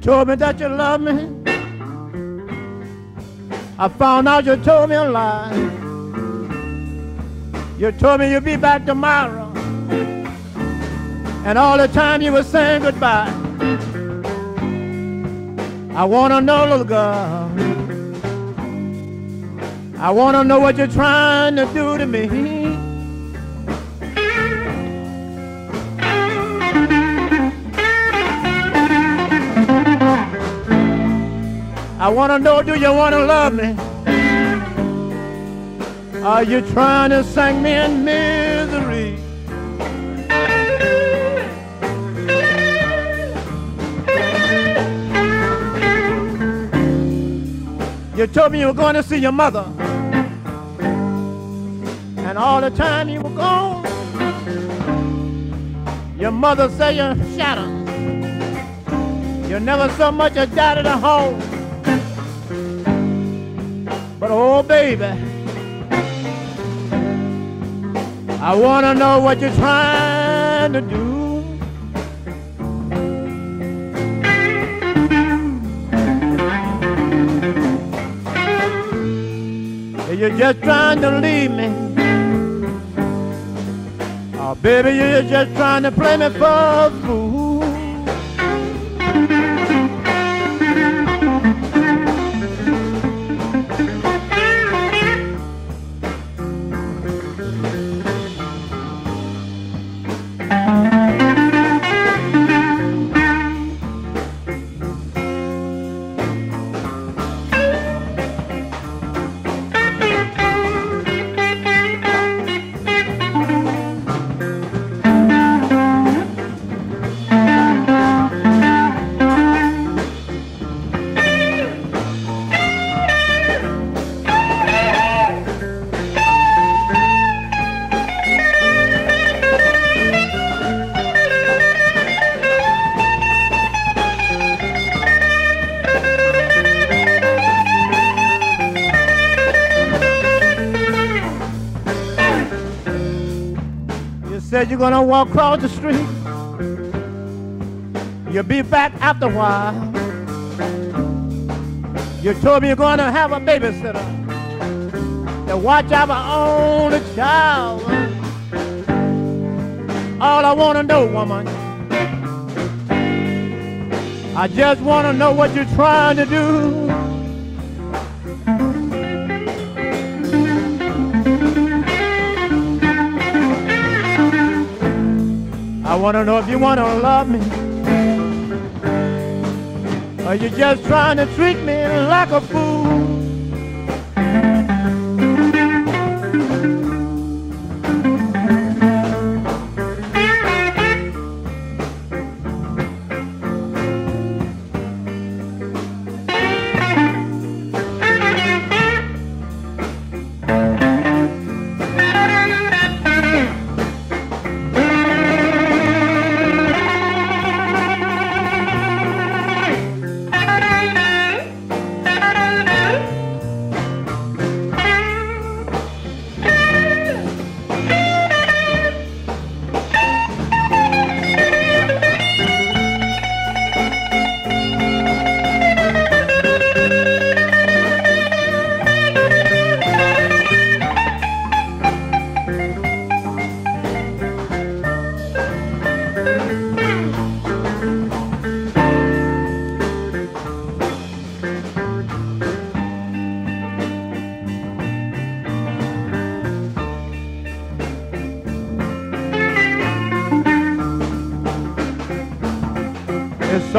told me that you love me. I found out you told me a lie. You told me you'd be back tomorrow. And all the time you were saying goodbye. I wanna know, little girl. I wanna know what you're trying to do to me. I want to know, do you want to love me? Are you trying to sink me in misery? You told me you were going to see your mother. And all the time you were gone, your mother said you're shattered. You never so much as daddy to home. But oh, baby, I want to know what you're trying to do. You're just trying to leave me. Oh, baby, you're just trying to play me for a fool. Said you're gonna walk across the street. You'll be back after a while. You told me you're gonna have a babysitter to watch our only child. All I wanna know, woman, I just wanna know what you're trying to do. To know if you want to love me. Or you just trying to treat me like a fool.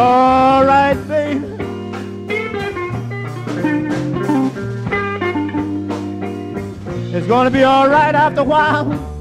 All right, baby. It's gonna be all right after a while.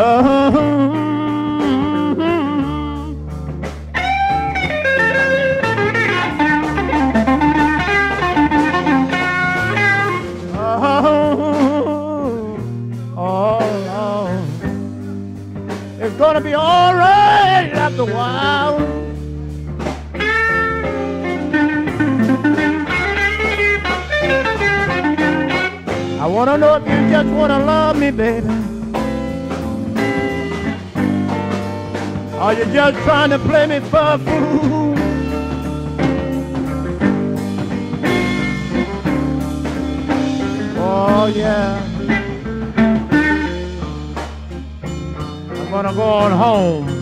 gonna be alright after a while. I wanna know if you just wanna love me, baby. Are you just trying to play me for a fool? Oh yeah. I'm gonna go on home.